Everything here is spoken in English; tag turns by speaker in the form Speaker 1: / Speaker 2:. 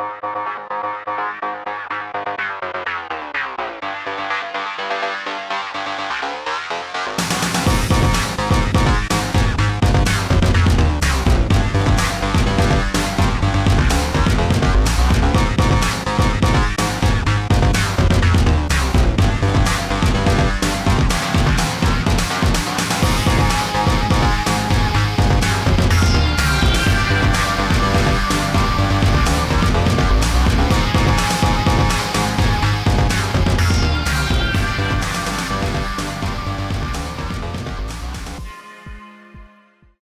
Speaker 1: you